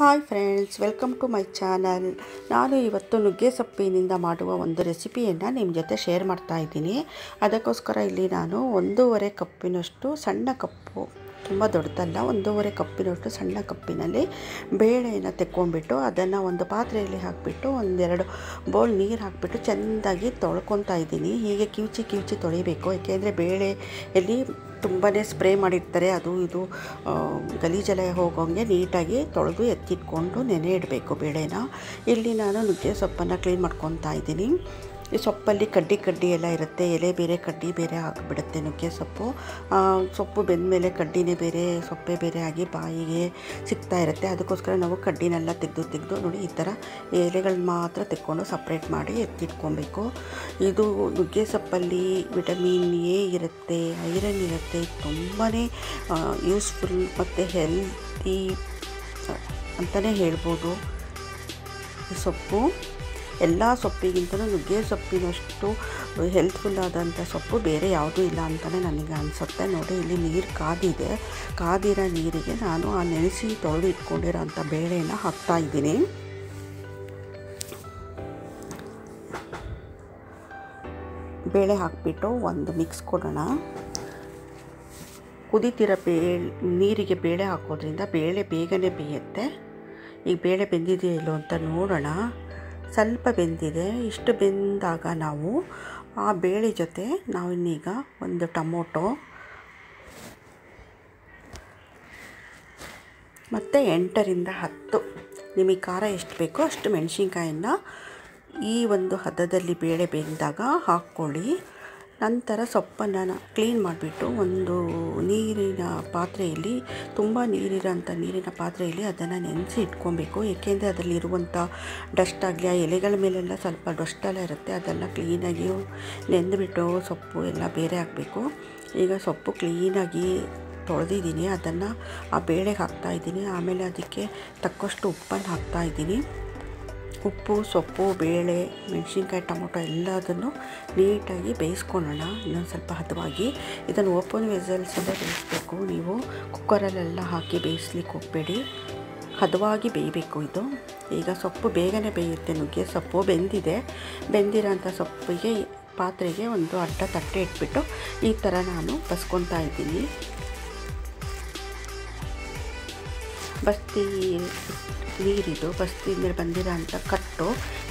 Hi friends, welcome to my channel. ನಾನು ಇವತ್ತು ನುಗ್ಗೆ ಸೊಪ್ಪಿನಿಂದ ಮಾಡುವ ಒಂದು ರೆಸಿಪಿಯನ್ನು ನಿಮ್ಮ ಜೊತೆ ಶೇರ್ ಮಾಡ್ತಾ ಇದ್ದೀನಿ. ಅದಕ್ಕೋಸ್ಕರ ಇಲ್ಲಿ ನಾನು ಒಂದೂವರೆ ಕಪ್ಪಿನಷ್ಟು ಸಣ್ಣ ಕಪ್ಪು ತುಂಬ ದೊಡ್ಡದಲ್ಲ, ಒಂದೂವರೆ ಕಪ್ಪಿನಷ್ಟು ಸಣ್ಣ ಕಪ್ಪಿನಲ್ಲಿ ಬೇಳೆಯನ್ನು ತೆಕ್ಕೊಂಡ್ಬಿಟ್ಟು ಅದನ್ನು ಒಂದು ಪಾತ್ರೆಯಲ್ಲಿ ಹಾಕಿಬಿಟ್ಟು ಒಂದೆರಡು ಬೌಲ್ ನೀರು ಹಾಕಿಬಿಟ್ಟು ಚೆಂದಾಗಿ ತೊಳ್ಕೊತಾ ಇದ್ದೀನಿ. ಹೀಗೆ ಕಿವುಚಿ ಕಿವುಚಿ ತೊಳಿಬೇಕು. ಏಕೆಂದರೆ ಬೇಳೆಯಲ್ಲಿ ತುಂಬಾ ಸ್ಪ್ರೇ ಮಾಡಿರ್ತಾರೆ. ಅದು ಇದು ಗಲೀಜಲ ಹೋಗೋಂಗೆ ನೀಟಾಗಿ ತೊಳೆದು ಎತ್ತಿಟ್ಕೊಂಡು ನೆನೆ ಇಡಬೇಕು ಬೇಳೆನ. ಇಲ್ಲಿ ನಾನು ನುಗ್ಗೆ ಸೊಪ್ಪನ್ನು ಕ್ಲೀನ್ ಮಾಡ್ಕೊತಾ ಇದ್ದೀನಿ. ಈ ಸೊಪ್ಪಲ್ಲಿ ಕಡ್ಡಿ ಕಡ್ಡಿ ಎಲ್ಲ ಇರುತ್ತೆ. ಎಲೆ ಬೇರೆ, ಕಡ್ಡಿ ಬೇರೆ ಆಗಿಬಿಡುತ್ತೆ ನುಗ್ಗೆ ಸೊಪ್ಪು. ಸೊಪ್ಪು ಬೆಂದಮೇಲೆ ಕಡ್ಡಿನೇ ಬೇರೆ, ಸೊಪ್ಪೆ ಬೇರೆ ಆಗಿ ಬಾಯಿಗೆ ಸಿಗ್ತಾ ಇರುತ್ತೆ. ಅದಕ್ಕೋಸ್ಕರ ನಾವು ಕಡ್ಡಿನೆಲ್ಲ ತೆಗೆದು ತೆಗೆದು ನೋಡಿ ಈ ಥರ ಎಲೆಗಳನ್ನ ಮಾತ್ರ ತೆಕ್ಕೊಂಡು ಸಪ್ರೇಟ್ ಮಾಡಿ ಎತ್ತಿಟ್ಕೊಬೇಕು. ಇದು ನುಗ್ಗೆ ಸೊಪ್ಪಲ್ಲಿ ವಿಟಮಿನ್ ಎ ಇರುತ್ತೆ ಐರನ್ ಇರುತ್ತೆ. ತುಂಬಾ ಯೂಸ್ಫುಲ್ ಮತ್ತು ಹೆಲ್ತಿ ಅಂತಲೇ ಹೇಳ್ಬೋದು. ಸೊಪ್ಪು. ಎಲ್ಲ ಸೊಪ್ಪಿಗಿಂತಲೂ ನುಗ್ಗೆ ಸೊಪ್ಪಿನಷ್ಟು ಹೆಲ್ತ್ಫುಲ್ ಆದಂಥ ಸೊಪ್ಪು ಬೇರೆ ಯಾವುದೂ ಇಲ್ಲ ಅಂತಲೇ ನನಗೆ ಅನಿಸುತ್ತೆ. ನೋಡಿ, ಇಲ್ಲಿ ನೀರು ಕಾದಿದೆ. ಕಾದಿರೋ ನೀರಿಗೆ ನಾನು ಆ ನೆನೆಸಿ ತೊಳೆದು ಇಟ್ಕೊಂಡಿರೋ ಅಂಥ ಬೇಳೆನ ಹಾಕ್ತಾ ಇದ್ದೀನಿ. ಬೇಳೆ ಹಾಕಿಬಿಟ್ಟು ಒಂದು ಮಿಕ್ಸ್ ಕೊಡೋಣ. ಕುದಿತಿರೋ ಬೇ ನೀರಿಗೆ ಬೇಳೆ ಹಾಕೋದ್ರಿಂದ ಬೇಳೆ ಬೇಗನೆ ಬೇಯುತ್ತೆ. ಈಗ ಬೇಳೆ ಬೆಂದಿದೆಯೋ ಇಲ್ಲೋ ಅಂತ ನೋಡೋಣ. ಸ್ವಲ್ಪ ಬೆಂದಿದೆ, ಇಷ್ಟು ಬೆಂದಾಗ ನಾವು ಆ ಬೇಳೆ ಜೊತೆ ನಾವು ಇನ್ನೀಗ ಒಂದು ಟೊಮೊಟೊ ಮತ್ತು ಎಂಟರಿಂದ ಹತ್ತು. ನಿಮಗೆ ಖಾರ ಎಷ್ಟು ಬೇಕೋ ಅಷ್ಟು ಮೆಣಸಿನ್ಕಾಯನ್ನು ಈ ಒಂದು ಹದದಲ್ಲಿ ಬೇಳೆ ಬೆಂದಾಗ ಹಾಕ್ಕೊಳ್ಳಿ. ನಂತರ ಸೊಪ್ಪನ್ನು ಕ್ಲೀನ್ ಮಾಡಿಬಿಟ್ಟು ಒಂದು ನೀರಿನ ಪಾತ್ರೆಯಲ್ಲಿ, ತುಂಬ ನೀರಿರೋಂಥ ನೀರಿನ ಪಾತ್ರೆಯಲ್ಲಿ ಅದನ್ನು ನೆನೆಸಿ ಇಟ್ಕೊಬೇಕು. ಏಕೆಂದರೆ ಅದರಲ್ಲಿರುವಂಥ ಡಸ್ಟ್ ಆಗಲಿ, ಆ ಎಲೆಗಳ ಮೇಲೆಲ್ಲ ಸ್ವಲ್ಪ ಡಸ್ಟ್ ಎಲ್ಲ ಇರುತ್ತೆ, ಅದೆಲ್ಲ ಕ್ಲೀನಾಗಿ ನೆಂದುಬಿಟ್ಟು ಸೊಪ್ಪು ಎಲ್ಲ ಬೇರೆ ಹಾಕಬೇಕು. ಈಗ ಸೊಪ್ಪು ಕ್ಲೀನಾಗಿ ತೊಳೆದಿದ್ದೀನಿ, ಅದನ್ನು ಆ ಬೇಳೆಗೆ ಹಾಕ್ತಾಯಿದ್ದೀನಿ ಆಮೇಲೆ ಅದಕ್ಕೆ ತಕ್ಕಷ್ಟು ಉಪ್ಪನ್ನು ಹಾಕ್ತಾಯಿದ್ದೀನಿ ಉಪ್ಪು, ಸೊಪ್ಪು, ಬೇಳೆ, ಮೆಣಸಿನ್ಕಾಯಿ, ಟೊಮೊಟೊ ಎಲ್ಲದನ್ನು ನೀಟಾಗಿ ಬೇಯಿಸ್ಕೊಳ್ಳೋಣ. ಇನ್ನೊಂದು ಸ್ವಲ್ಪ ಹದವಾಗಿ ಇದನ್ನು ಓಪನ್ ವೆಸಲ್ಸಲ್ಲೇ ಬೇಯಿಸ್ಬೇಕು. ನೀವು ಕುಕ್ಕರಲ್ಲೆಲ್ಲ ಹಾಕಿ ಬೇಯಿಸ್ಲಿಕ್ಕೆ ಹೋಗಬೇಡಿ. ಹದವಾಗಿ ಬೇಯಬೇಕು ಇದು. ಈಗ ಸೊಪ್ಪು ಬೇಗನೆ ಬೇಯುತ್ತೆ ನುಗ್ಗೆ. ಸೊಪ್ಪು ಬೆಂದಿದೆ. ಬೆಂದಿರೋಂಥ ಸೊಪ್ಪಿಗೆ, ಪಾತ್ರೆಗೆ ಒಂದು ಅಡ್ಡ ತಟ್ಟೆ ಇಟ್ಬಿಟ್ಟು ಈ ಥರ ನಾನು ಬಸ್ಕೊತಾ ಇದ್ದೀನಿ. ಬಸ್ತಿ ನೀರಿದು ಬಸ್ತಿಯಿಂದ ಬಂದಿರೋ ಅಂಥ ಕಟ್ಟು,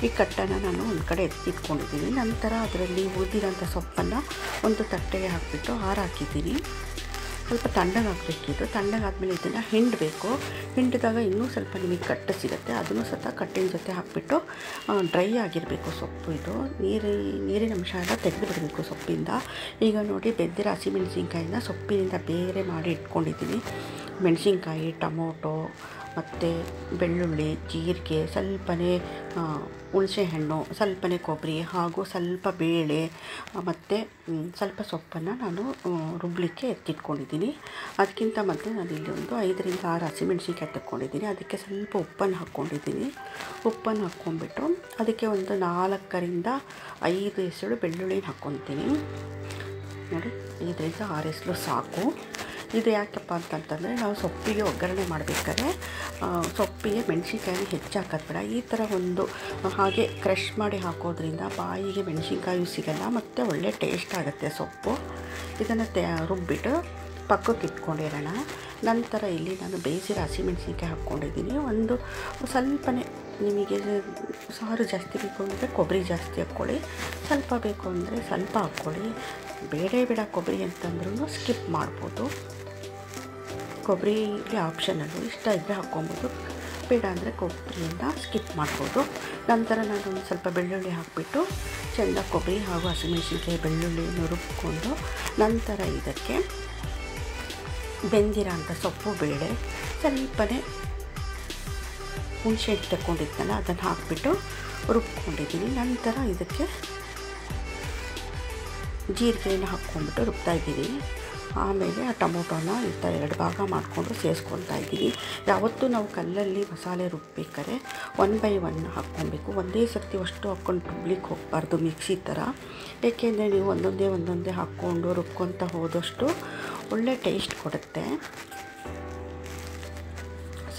ಈ ಕಟ್ಟನ್ನು ನಾನು ಒಂದು ಕಡೆ ಎತ್ತಿಟ್ಕೊಂಡಿದ್ದೀನಿ. ನಂತರ ಅದರಲ್ಲಿ ಉಳಿದಿರೋಂಥ ಸೊಪ್ಪನ್ನು ಒಂದು ತಟ್ಟೆಗೆ ಹಾಕಿಬಿಟ್ಟು ಹಾರಾಕಿದ್ದೀನಿ. ಸ್ವಲ್ಪ ತಣ್ಣಗಾಗಬೇಕಿತ್ತು ತಣ್ಣಗಾದ್ಮೇಲೆ ಇದನ್ನು ಹಿಂಡಬೇಕು. ಹಿಂಡಿದಾಗ ಇನ್ನೂ ಸ್ವಲ್ಪ ನಿಮಗೆ ಕಟ್ಟು ಸಿಗುತ್ತೆ. ಅದನ್ನು ಸಹ ಕಟ್ಟಿನ ಜೊತೆ ಹಾಕಿಬಿಟ್ಟು ಡ್ರೈ ಆಗಿರಬೇಕು ಸೊಪ್ಪು ಇದು. ನೀರಿ, ನೀರಿನ ಅಂಶ ಎಲ್ಲ ತೆಗೆದು ಬಿಡಬೇಕು ಸೊಪ್ಪಿಂದ. ಈಗ ನೋಡಿ ಬೆದ್ದಿರೋ ಹಸಿಮೆಣಸಿನ್ಕಾಯಿನ ಸೊಪ್ಪಿನಿಂದ ಬೇರೆ ಮಾಡಿ ಇಟ್ಕೊಂಡಿದ್ದೀನಿ. ಮೆಣಸಿನ್ಕಾಯಿ, ಟೊಮೊಟೊ ಮತ್ತು ಬೆಳ್ಳುಳ್ಳಿ, ಜೀರಿಗೆ, ಸ್ವಲ್ಪನೇ ಹುಣಸೆಹಣ್ಣು, ಸ್ವಲ್ಪನೇ ಕೊಬ್ಬರಿ ಹಾಗೂ ಸ್ವಲ್ಪ ಬೇಳೆ ಮತ್ತು ಸ್ವಲ್ಪ ಸೊಪ್ಪನ್ನು ನಾನು ರುಬ್ಬಲಿಕ್ಕೆ ಎತ್ತಿಟ್ಕೊಂಡಿದ್ದೀನಿ. ಅದಕ್ಕಿಂತ ಮೊದಲು ನಾನು ಇಲ್ಲಿ ಒಂದು ಐದರಿಂದ ಆರು ಹಸಿಮೆಣ್ಸಿನ್ಕಾಯಿ ತಕ್ಕೊಂಡಿದ್ದೀನಿ. ಅದಕ್ಕೆ ಸ್ವಲ್ಪ ಉಪ್ಪನ್ನು ಹಾಕ್ಕೊಂಡಿದ್ದೀನಿ. ಉಪ್ಪನ್ನು ಹಾಕ್ಕೊಂಡ್ಬಿಟ್ಟು ಅದಕ್ಕೆ ಒಂದು ನಾಲ್ಕರಿಂದ ಐದು ಎಸಳು ಬೆಳ್ಳುಳ್ಳಿನ ಹಾಕ್ಕೊತೀನಿ ನೋಡಿ, ಐದರಿಂದ ಆರು ಎಸಳು ಸಾಕು. ಇದು ಯಾಕಪ್ಪ ಅಂತಂತಂದರೆ ನಾವು ಸೊಪ್ಪಿಗೆ ಒಗ್ಗರಣೆ ಮಾಡಬೇಕಾದ್ರೆ ಸೊಪ್ಪಿಗೆ ಮೆಣಸಿನ್ಕಾಯಿನ ಹೆಚ್ಚು ಹಾಕೋದು ಬೇಡ. ಈ ಥರ ಒಂದು, ಹಾಗೆ ಕ್ರಷ್ ಮಾಡಿ ಹಾಕೋದ್ರಿಂದ ಬಾಯಿಗೆ ಮೆಣಸಿನ್ಕಾಯಿ ಸಿಗಲ್ಲ, ಮತ್ತು ಒಳ್ಳೆ ಟೇಸ್ಟ್ ಆಗುತ್ತೆ ಸೊಪ್ಪು. ಇದನ್ನು ತೆ, ರುಬ್ಬಿಟ್ಟು ಪಕ್ಕಕ್ಕೆ ಇಟ್ಕೊಂಡಿರೋಣ. ನಂತರ ಇಲ್ಲಿ ನಾನು ಬೇಯಿಸಿರೋ ಹಸಿಮೆಣಸಿನ್ಕಾಯಿ ಹಾಕ್ಕೊಂಡಿದ್ದೀನಿ. ಒಂದು ಸ್ವಲ್ಪನೇ ನಿಮಗೆ ಸಾರು ಜಾಸ್ತಿ ಬೇಕು ಅಂದರೆ ಕೊಬ್ಬರಿ ಜಾಸ್ತಿ ಹಾಕ್ಕೊಳ್ಳಿ. ಸ್ವಲ್ಪ ಬೇಕು ಅಂದರೆ ಸ್ವಲ್ಪ ಹಾಕ್ಕೊಳ್ಳಿ. ಬೇಡ ಬೇಡ ಕೊಬ್ಬರಿ ಅಂತಂದ್ರೂ ಸ್ಕಿಪ್ ಮಾಡ್ಬೋದು. ಕೊಬ್ಬರಿ ಆಪ್ಷನಲ್ಲು ಇಷ್ಟ ಇದ್ದರೆ ಹಾಕ್ಕೊಬೋದು. ಬೇಡ ಅಂದರೆ ಕೊಬ್ಬರಿಯಿಂದ ಸ್ಕಿಪ್ ಮಾಡ್ಬೋದು. ನಂತರ ನಾನು ಸ್ವಲ್ಪ ಬೆಳ್ಳುಳ್ಳಿ ಹಾಕಿಬಿಟ್ಟು ಚೆಂದ ಕೊಬ್ಬರಿ ಹಾಗೂ ಹಸಿಮೆಣಸಿನ್ಕಾಯಿ ಬೆಳ್ಳುಳ್ಳಿಯನ್ನು ರುಬ್ಕೊಂಡು ನಂತರ ಇದಕ್ಕೆ ಬೆಂದಿರೋ ಅಂಥ ಸೊಪ್ಪು, ಬೇಳೆ ಸ್ವಲ್ಪನೇ ಹುಣಸೆ ಹಿಟ್ಟು ತಗೊಂಡಿದ್ನಲ್ಲ ಅದನ್ನು ಹಾಕಿಬಿಟ್ಟು ರುಬ್ಕೊಂಡಿದ್ದೀನಿ. ನಂತರ ಇದಕ್ಕೆ ಜೀರಿಗೆಯನ್ನು ಹಾಕ್ಕೊಂಡ್ಬಿಟ್ಟು ರುಬ್ತಾ ಇದ್ದೀನಿ ಆಮೇಲೆ ಆ ಟೊಮೊಟೊನ ಈ ಥರ ಎರಡು ಭಾಗ ಮಾಡಿಕೊಂಡು ಸೇರಿಸ್ಕೊಳ್ತಾ ಇದ್ದೀನಿ ಯಾವತ್ತೂ ನಾವು ಕಲ್ಲಲ್ಲಿ ಮಸಾಲೆ ರುಬ್ಬೇಕಾದ್ರೆ ಒನ್ ಬೈ ಒನ್ ಹಾಕ್ಕೊಬೇಕು ಒಂದೇ ಸರ್ತಿ ಅಷ್ಟು ಹಾಕ್ಕೊಂಡು ರುಬ್ಲಿಕ್ಕೆ ಹೋಗಬಾರ್ದು ಮಿಕ್ಸಿ ಥರ. ಏಕೆಂದರೆ ನೀವು ಒಂದೊಂದೇ ಒಂದೊಂದೇ ಹಾಕ್ಕೊಂಡು ರುಬ್ಕೊತ ಹೋದಷ್ಟು ಒಳ್ಳೆ ಟೇಸ್ಟ್ ಕೊಡುತ್ತೆ.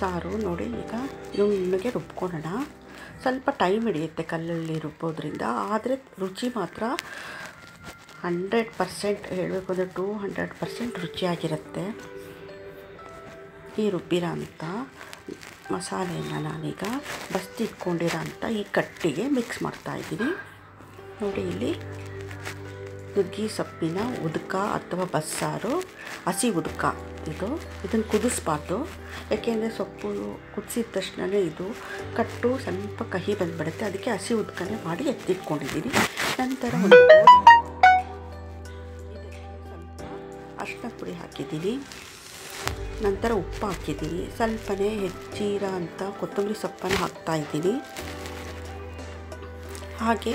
ಸಾರು ನೋಡಿ, ಈಗ ನಿಮಗೆ ರುಬ್ಕೊಳ್ಳೋಣ. ಸ್ವಲ್ಪ ಟೈಮ್ ಹಿಡಿಯುತ್ತೆ ಕಲ್ಲಲ್ಲಿ ರುಬ್ಬೋದ್ರಿಂದ. ಆದರೆ ರುಚಿ ಮಾತ್ರ ಹಂಡ್ರೆಡ್ ಪರ್ಸೆಂಟ್ ಹೇಳಬೇಕು ಅಂದರೆ ಟೂ ಹಂಡ್ರೆಡ್ ಪರ್ಸೆಂಟ್ ರುಚಿಯಾಗಿರುತ್ತೆ. ಈ ರುಬ್ಬಿರೋ ಅಂಥ ಮಸಾಲೆಯನ್ನು ನಾನೀಗ ಬಸ್ತಿ ಇಟ್ಕೊಂಡಿರೋ ಅಂಥ ಈ ಕಟ್ಟಿಗೆ ಮಿಕ್ಸ್ ಮಾಡ್ತಾಯಿದ್ದೀನಿ ನೋಡಿ ಇಲ್ಲಿ ನುಗ್ಗಿ ಸೊಪ್ಪಿನ ಉದಕ ಅಥವಾ ಬಸ್ಸಾರು, ಹಸಿ ಉದಕ ಇದು, ಇದನ್ನು ಕುದಿಸ್ಬಾರ್ದು. ಯಾಕೆಂದರೆ ಸೊಪ್ಪು ಕುದಿಸಿದ ತಕ್ಷಣವೇ ಇದು ಕಟ್ಟು ಸ್ವಲ್ಪ ಕಹಿ ಬಂದುಬಿಡುತ್ತೆ. ಅದಕ್ಕೆ ಹಸಿ ಉದಕನೇ ಮಾಡಿ ಎತ್ತಿಟ್ಕೊಂಡಿದ್ದೀನಿ. ನಂತರ ಒಂದು ಪುಡಿ ಹಾಕಿದ್ದೀನಿ. ನಂತರ ಉಪ್ಪು ಹಾಕಿದ್ದೀನಿ. ಸ್ವಲ್ಪನೇ ಹೆಚ್ಚೀರ ಅಂತ ಕೊತ್ತಂಬರಿ ಸೊಪ್ಪನ್ನು ಹಾಕ್ತಾಯಿದ್ದೀನಿ ಹಾಗೆ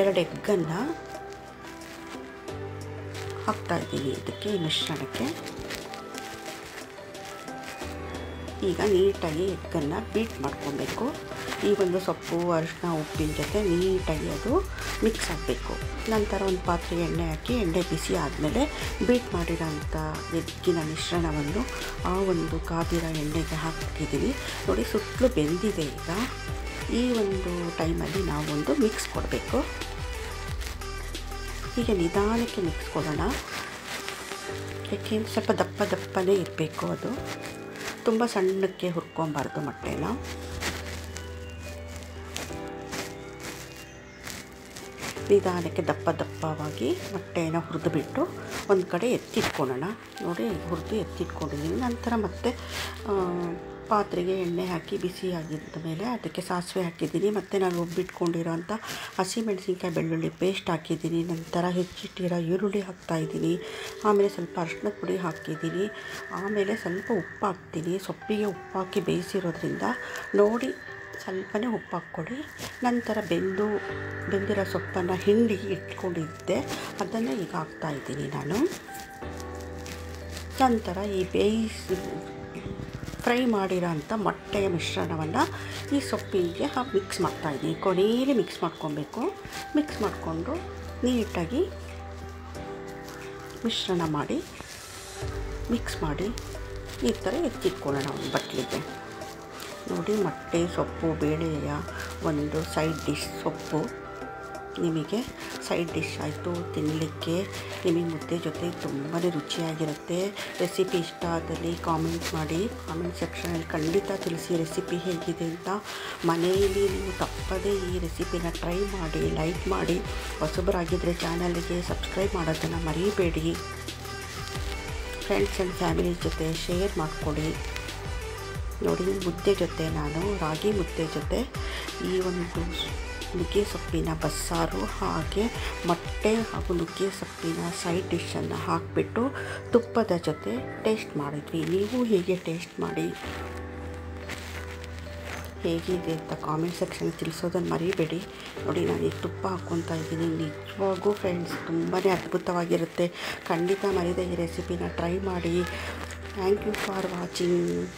ಎರಡು ಎಗ್ಗನ್ನು ಹಾಕ್ತಾಯಿದ್ದೀನಿ ಇದಕ್ಕೆ ಈ ಮಿಶ್ರಣಕ್ಕೆ. ಈಗ ನೀಟಾಗಿ ಎಗ್ಗನ್ನು ಬೀಟ್ ಮಾಡ್ಕೊಬೇಕು. ಈ ಒಂದು ಸೊಪ್ಪು ಅರಿಶಿನ ಉಪ್ಪಿನ ಜೊತೆ ನೀಟಾಗಿ ಅದು ಮಿಕ್ಸ್ ಆಗಬೇಕು. ನಂತರ ಒಂದು ಪಾತ್ರೆ ಎಣ್ಣೆ ಹಾಕಿ, ಎಣ್ಣೆ ಬಿಸಿ ಆದಮೇಲೆ ಬೀಟ್ ಮಾಡಿರೋಂಥ ಎಗ್ಗಿನ ಮಿಶ್ರಣವನ್ನು ಆ ಒಂದು ಕಾದಿರೋ ಎಣ್ಣೆಗೆ ಹಾಕಿದ್ದೀವಿ ನೋಡಿ, ಸುತ್ತಲೂ ಬೆಂದಿದೆ ಈಗ. ಈ ಒಂದು ಟೈಮಲ್ಲಿ ನಾವೊಂದು ಮಿಕ್ಸ್ ಕೊಡಬೇಕು. ಹೀಗೆ ನಿಧಾನಕ್ಕೆ ಮಿಕ್ಸ್ ಕೊಡೋಣ. ಯಾಕೆ? ಸ್ವಲ್ಪ ದಪ್ಪ ದಪ್ಪನೇ ಇರಬೇಕು ಅದು. ತುಂಬ ಸಣ್ಣಕ್ಕೆ ಹುರ್ಕೊಬಾರ್ದು ಮೊಟ್ಟೆನ. ನಿಧಾನಕ್ಕೆ ದಪ್ಪ ದಪ್ಪವಾಗಿ ಮೊಟ್ಟೆನ ಹುರಿದುಬಿಟ್ಟು ಒಂದು ಕಡೆ ಎತ್ತಿಟ್ಕೊಳ್ಳೋಣ. ನೋಡಿ, ಹುರಿದು ಎತ್ತಿಟ್ಕೊಂಡಿದ್ದೀನಿ ನಂತರ ಮತ್ತೆ ಪಾತ್ರೆಗೆ ಎಣ್ಣೆ ಹಾಕಿ ಬಿಸಿ ಆಗಿದ್ದ ಮೇಲೆ ಅದಕ್ಕೆ ಸಾಸಿವೆ ಹಾಕಿದ್ದೀನಿ. ಮತ್ತು ನಾನು ರುಬ್ಬಿಟ್ಕೊಂಡಿರೋಂಥ ಹಸಿಮೆಣಸಿನ್ಕಾಯಿ ಬೆಳ್ಳುಳ್ಳಿ ಪೇಸ್ಟ್ ಹಾಕಿದ್ದೀನಿ. ನಂತರ ಹೆಚ್ಚಿಟ್ಟಿರೋ ಈರುಳ್ಳಿ ಹಾಕ್ತಾಯಿದ್ದೀನಿ ಆಮೇಲೆ ಸ್ವಲ್ಪ ಅರಿಶಿನ ಪುಡಿ ಹಾಕಿದ್ದೀನಿ. ಆಮೇಲೆ ಸ್ವಲ್ಪ ಉಪ್ಪು ಹಾಕ್ತೀನಿ. ಸೊಪ್ಪಿಗೆ ಉಪ್ಪು ಹಾಕಿ ಬೇಯಿಸಿರೋದ್ರಿಂದ ನೋಡಿ ಸ್ವಲ್ಪನೇ ಉಪ್ಪು ಹಾಕ್ಕೊಡಿ ನಂತರ ಬೆಂದು, ಬೆಂದಿರೋ ಸೊಪ್ಪನ್ನು ಹಿಂಡಿ ಇಟ್ಕೊಂಡಿದ್ದೆ. ಅದನ್ನು ಈಗ ಹಾಕ್ತಾಯಿದ್ದೀನಿ ನಾನು. ನಂತರ ಈ ಬೇಯಿಸಿ, ಫ್ರೈ ಮಾಡಿರೋ ಅಂಥ ಮೊಟ್ಟೆಯ ಮಿಶ್ರಣವನ್ನು ಈ ಸೊಪ್ಪಿಗೆ ಮಿಕ್ಸ್ ಮಾಡ್ತಾಯಿದ್ದೀನಿ ಕೊನೆಯಲ್ಲಿ ಮಿಕ್ಸ್ ಮಾಡ್ಕೊಬೇಕು. ಮಿಕ್ಸ್ ಮಾಡಿಕೊಂಡು ನೀಟಾಗಿ ಮಿಶ್ರಣ ಮಾಡಿ, ಮಿಕ್ಸ್ ಮಾಡಿ ಈ ಥರ ಎತ್ತಿಟ್ಕೊಳ್ಳೋಣ ಬಟ್ಲಿಗೆ. ನೋಡಿ, ಮೊಟ್ಟೆ, ಸೊಪ್ಪು, ಬೇಳೆಯ ಒಂದು ಸೈಡ್ ಡಿಶ್ ಸೊಪ್ಪು. ನಿಮಗೆ ಸೈಡ್ ಡಿಶ್ ಆಯಿತು ತಿನ್ನಲಿಕ್ಕೆ ನಿಮಗೆ ಮುದ್ದೆ ಜೊತೆ ತುಂಬಾ ರುಚಿಯಾಗಿರುತ್ತೆ. ರೆಸಿಪಿ ಇಷ್ಟ ಆದಲ್ಲಿ ಕಾಮೆಂಟ್ ಮಾಡಿ. ಕಾಮೆಂಟ್ ಸೆಕ್ಷನಲ್ಲಿ ಖಂಡಿತ ತಿಳಿಸಿ ರೆಸಿಪಿ ಹೇಗಿದೆ ಅಂತ. ಮನೆಯಲ್ಲಿ ನೀವು ತಪ್ಪದೇ ಈ ರೆಸಿಪಿನ ಟ್ರೈ ಮಾಡಿ ಲೈಕ್ ಮಾಡಿ. ಹೊಸಬರಾಗಿದ್ದರೆ ಚಾನಲ್ಗೆ ಸಬ್ಸ್ಕ್ರೈಬ್ ಮಾಡೋದನ್ನು ಮರೀಬೇಡಿ. ಫ್ರೆಂಡ್ಸ್ ಆ್ಯಂಡ್ ಫ್ಯಾಮಿಲಿ ಜೊತೆ ಶೇರ್ ಮಾಡಿಕೊಡಿ ನೋಡಿ, ಮುದ್ದೆ ಜೊತೆ ನಾನು, ರಾಗಿ ಮುದ್ದೆ ಜೊತೆ ಈ ಒಂದು ನುಗ್ಗೆ ಸೊಪ್ಪಿನ ಬಸ್ಸಾರು ಹಾಗೆ ಮೊಟ್ಟೆ ಹಾಗೂ ನುಗ್ಗೆ ಸೊಪ್ಪಿನ ಸೈಡ್ ಡಿಶನ್ನು ಹಾಕಿಬಿಟ್ಟು ತುಪ್ಪದ ಜೊತೆ ಟೇಸ್ಟ್ ಮಾಡಿದ್ವಿ. ನೀವು ಹೀಗೆ ಟೇಸ್ಟ್ ಮಾಡಿ? ಹೇಗಿದೆ ಅಂತ ಕಾಮೆಂಟ್ ಸೆಕ್ಷನ್ ತಿಳಿಸೋದನ್ನು ಮರಿಬೇಡಿ. ನೋಡಿ, ನಾನು ಈಗ ತುಪ್ಪ ಹಾಕ್ಕೊತಾ ಇದ್ದೀನಿ. ನಿಜವಾಗೂ ಫ್ರೆಂಡ್ಸ್ ತುಂಬಾ ಅದ್ಭುತವಾಗಿರುತ್ತೆ. ಖಂಡಿತ ಮರಿದ ಈ ರೆಸಿಪಿನ ಟ್ರೈ ಮಾಡಿ. Thank you for watching